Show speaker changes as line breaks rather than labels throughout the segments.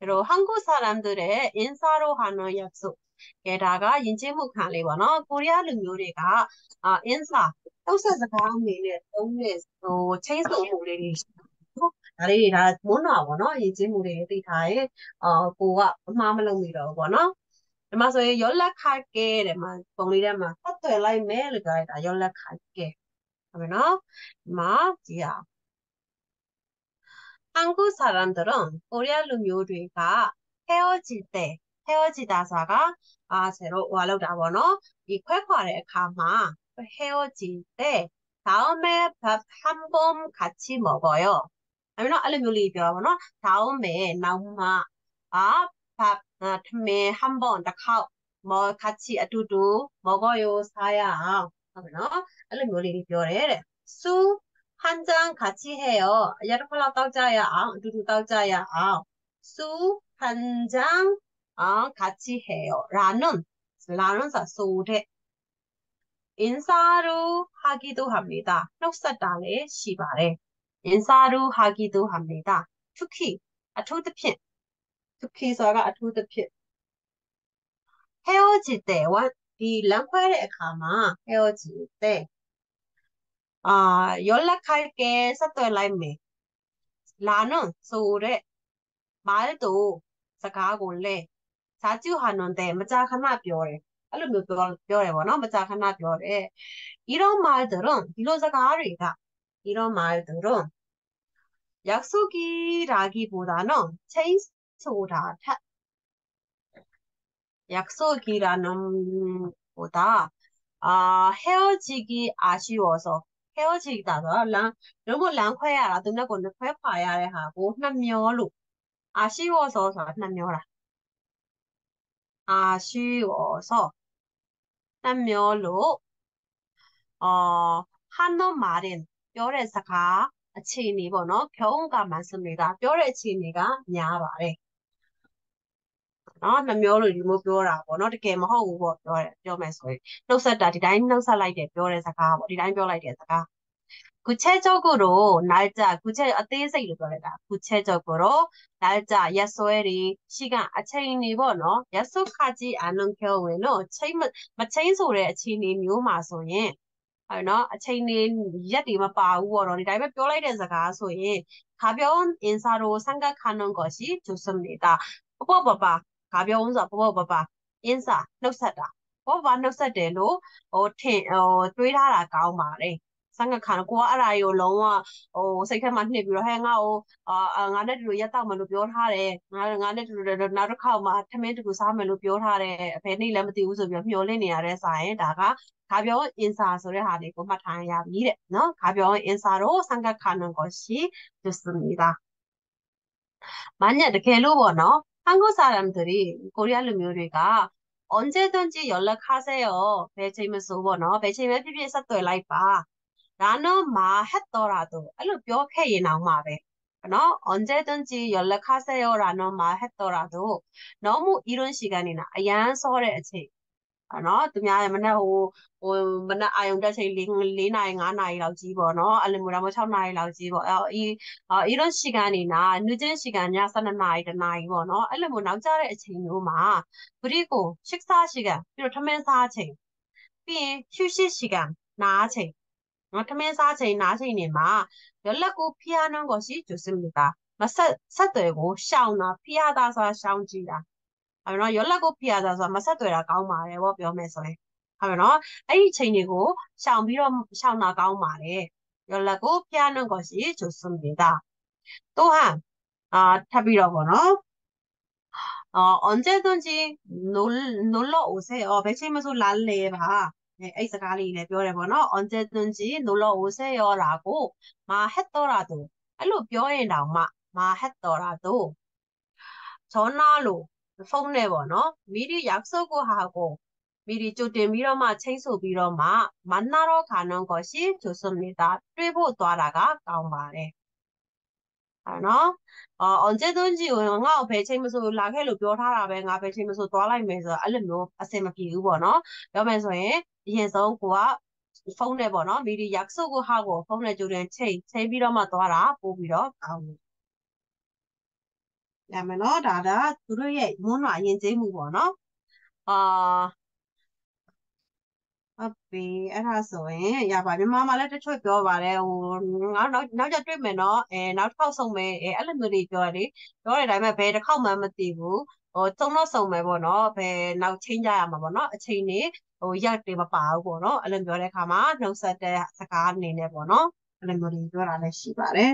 그리고 한국 사람들의 인사로 하는 약속. 게다가 인지묵한리 뭐너 코리아 능요리가 아 인사 또서서 가면은 오늘 또 체인소 모래리 ဒါလေးတွေဒါမွန်းတော့ဗောနော်ရည်ချင်းမှုတွေသိထားရဲ့အော်ကိုကအမှားမလုပ်မိတော့ဗောနော်ဒီမှာဆိုရင်ရောလက်ခိုက်ကဲတဲ့မှာပုံလေးထဲမှာဆက်သွယ်လိုက်မယ်လို့ပြောလိုက်တာရောလက်ခိုက်ကဲဟုတ်ပြီနော်ဒီမှာကြည့်အောင် 한국 사람들은 코리아 룸요리가 헤어질 때 헤어지다사가 아 제로 와로다 번호 이 쾌과의 가마 헤어질 때 다음에 밥 한 번 같이 먹어요. 아니면 알루미늄이 벼번호 다음에 나우마 아밥 틈에 한번 딱하고 뭐 같이 아두두 먹어요 사야 하면 알루미늄이 벼래 수 한잔 같이 해요. 여러분 떠자야 아, 두두 떠자야 아. 수한잔 아, 같이 해요. 라는 라는 소대 인사를 하기도 합니다. 녹사단의 시발에 인사를 하기도 합니다. 특히 아토드핀 특히 서가 아토드핀 헤어질 때와 이 랑화의 가마 헤어질 때 아, 연락할게. 사또라임메 나는 서울에 말도 가고 올래. 자주 하는데 맞아 하나 별. 알로 별에 원어? 맞아 하나 별에. 이런 말들은 빌로자가 아리가 이런 말들은 약속이라기보다는 체인소라 약속이라는 보다 아, 헤어지기 아쉬워서 ခဲရောချီတာဆိုတော့လမ်းတို့ကိုလမ်းခွဲရတာသူနဲ့ကိုနှစ်ခွဲခွာရတဲ့ဟာကိုနှစ်မျောလို့အာရှိဝဆောဆိုတာနှစ်မျောတာအာရှိဝဆောနှစ်မျောလို့အာဟန်နိုမာရင်ပြောတဲ့စကားအခြေအနေပေါ့နော်ဖြုံးကမှန်စနေတာပြောတဲ့အခြေအနေကများပါတယ် နော်နှမျိုးလို့ဒီမျိုးပြောတာပေါ့နော်တကယ်မဟုတ်ဘူးပေါ့ပြောတယ်ပြောမယ်ဆိုရင်နှုတ်ဆက်တာဒီတိုင်းနှုတ်ဆက်လိုက်တယ်ပြောတဲ့စကားပေါ့ဒီတိုင်းပြောလိုက်တဲ့စကား구체적으로날짜구체어때세이로ပြောလိုက်တာ구체적으로날짜약속일이시간아차이니뭐노약속하지않은경우에는차이마차이ဆိုတဲ့အခြေအနေမျိုးမှာဆိုရင်အဲ့နော်အချိန်နေရက်တွေမပါဘူးပေါ့နော်ဒီတိုင်းပဲပြောလိုက်တဲ့စကားဆိုရင်가벼운인사로생각하는것이좋습니다 뽀뽀 ဘာပြောဦးဆိုတော့ဘဘဘဘအင်းစာနှုတ်ဆက်တာဘဘဘနှုတ်ဆက်တယ်လို့ဟိုထင်ဟိုတွေးထားတာကောင်းပါတယ်စငါခါကိုကအဲ့ဒါကြီးကိုလုံးဝဟိုစိတ်ထဲမှာနှိပ်ပြီးတော့ဟဲ့ငါ့ကိုအာငါနဲ့တူတူရက်တော့မယ်လို့ပြောထားတယ်ငါငါနဲ့တူတူနောက်တစ်ခါမှထမင်းတူတူစားမယ်လို့ပြောထားတယ်ဘယ်နေ့လည်းမသိဘူးဆိုပြီးတော့မျှော်လင့်နေရတဲ့ဆိုင်ဒါကခါပြောအင်စာဆိုတဲ့ဟာလေးကိုမှတ်ထားရပြီတဲ့နော်ခါပြောအင်စာတော့စငါခါနကိုရှိသစ်မီတာမညတကယ်လို့ပေါ့နော် 한국 사람들이 코리아 르묘리가 언제든지 연락하세요. 배치면서 뭐너 배치면 피피에 샀더니 라이파. 라는 말 했더라도 알로 뼈게 예나마베. 너 언제든지 연락하세요라는 말 했더라도 너무 이런 시간이나 아얀 서울에 နော်သူများရဲ့မနက်ဟိုဟိုမနက်အာယုံတက်ချိန်၄၄နာရီ၅နာရီလောက်ကြီးပေါ့နော်အဲ့လိုမျိုးဒါမှမဟုတ်6နာရီလောက်ကြီးပေါ့အဲ့အီအီရောရှိကန်နေနာနူးချင်းရှိကန်ည12နာရီတနာရီပေါ့နော်အဲ့လိုမျိုးနောက်ကျတဲ့အချိန်မျိုးမှာပရိကိုရှစ်စားရှိကန်ပြီးတော့ထမင်းစားချိန်ပြီးရင်ရှုရှိရှိကန်နားချိန်နော်ထမင်းစားချိန်နားချိန်နေမှာရလက်ကိုဖျားနှုံးကိုရှိဂျိုစင်မီတာမဆက်ဆက်သွယ်ကိုရှောင်းတာဖျားတာဆိုတာရှောင်းကြည့်တာ ဟုတ်နော်ရောလက်ကိုဖိရတာဆိုတာမဆက်သွယ်တာကောင်းပါတယ်ဗောပြောမယ်ဆိုရင်ဟုတ်နော်အဲ့ဒီချိန်တွေကိုရှောင်ပြီးတော့ရှောင်တာကောင်းပါတယ်ရောလက်ကို피하는것이좋습니다 또한 아 탑이라 보너 어 언제든지 놀 놀러 오세요 배치면서 랄레 봐 네, 이စကားလေးလည်း ပြောတယ် ပေါ့နော် 언제든지 놀러 오세요라고 말했더라도 အဲ့လိုပြောရင်တောင်မှ말했더라도 전화로 ဖုန်းနဲ့ပေါ့နော်မိဒီရောက်စုပ်ကိုဟာကိုမိဒီကြိုတင်ပြီးတော့မှချိန်ဆိုပြီးတော့မှမနာတော့ခါနုံကိုရှိဂျိုဆွမ်နေတာတွေးဖို့သွားတာကကောင်းပါတယ်အဲ့နော်အော်အွန်ကျေသွန်းကြီးကိုငါ့ကိုဘယ်ချိန်မဆိုလာခဲ့လို့ပြောထားတာပဲငါဘယ်ချိန်မဆိုသွားလိုက်မယ်ဆိုတော့အဲ့လိုမျိုးအဆင်မပြေဘူးပေါ့နော်ပြောမယ်ဆိုရင်အရင်ဆုံးကိုကဖုန်းနဲ့ပေါ့နော်မီဒီယာစုပ်ကိုဟာကိုဖုန်းနဲ့ကြိုတင်ချိန်ချိန်ပြီးတော့မှသွားတာပို့ပြီးတော့ကောင်းတယ် ရမယ်နော်ဒါဒါသူတို့ရဲ့မွန်းလွှာယဉ်ကျေးမှုပေါ့နော်အာဟုတ်ပြီအဲ့ဒါဆိုရင်ရပါမြန်မာမှာလည်းတချို့ပြောပါတယ်ဟိုငါနောက်နောက်ကြတွေ့မယ်နော်အဲနောက်တစ်ခေါက်ဆုံမယ်အဲအဲ့လိုမျိုးတွေပြောတယ်ပြောတဲ့အတိုင်းပဲဘယ်တစ်ခေါက်မှမသိဘူးဟိုသုံးတော့ဆုံမယ်ပေါ့နော်ဘယ်နောက်ချင်းကြရမှာပေါ့နော်အချိန်နေဟိုရက်တွေမပါဘူးပေါ့နော်အဲ့လိုပြောတဲ့အခါမှာနှုတ်ဆက်တဲ့စကားအနေနဲ့ပေါ့နော်အဲ့လိုမျိုးတွေပြောတာလည်းရှိပါတယ်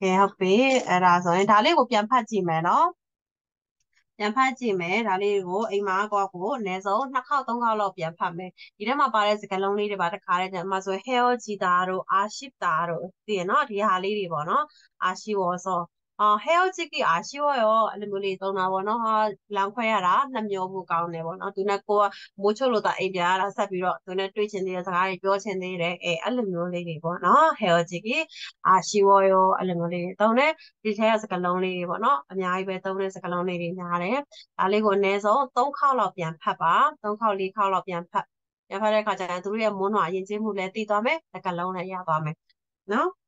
ကဲဟုတ်ပြီအဲ့ဒါဆိုရင်ဒါလေးကိုပြန်ဖတ်ကြည့်မယ်နော်ပြန်ဖတ်ကြည့်မယ်ဒါလေးကိုအိမ်မှာကိုယ့်ကိုအနည်းဆုံးနှစ်ခေါက်သုံးခေါက်လောက်ပြန်ဖတ်မယ်ဒီထဲမှာပါတဲ့စကားလုံးလေးတွေပါတခါတည်းကျမှဆို hell ကြည်တာတို့ arship တာတို့သိရနော်ဒီဟာလေးတွေပေါ့နော် arship ဝဆိုအာ hell ကြည့်က arship ရောအဲ့လိုမျိုးလေးသုံးတာပေါ့နော်ဟာလောင်ခွဲရတာနှမျောဖို့ကောင်းတယ်ပေါ့နော်သူနဲ့ကိုကမိုးချုပ်လို့တာအိမ်ပြန်ရတာဆက်ပြီးတော့သူနဲ့တွေ့ချင် တဲ့စကားတွေပြောချင်သေးတယ်အဲအဲ့လိုမျိုးလေးတွေပေါ့နော် hell ကြည့်က arship ရောအဲ့လိုမျိုးလေးတွေသုံးတယ်ဒီထဲကစကားလုံးလေးတွေပေါ့နော်အများကြီးပဲသုံးတဲ့စကားလုံးလေးတွေများတယ်ဒါလေးကိုအနည်းဆုံး3ခေါက်လောက်ပြန်ဖတ်ပါ3ခေါက်4ခေါက်လောက်ပြန်ဖတ်ပြန်ဖတ်တဲ့အခါကျရင်သူတို့ရဲ့မွန်းတော်အရင်ချင်းမှုလည်းသိသွားမယ်စကားလုံးလည်းရသွားမယ်နော်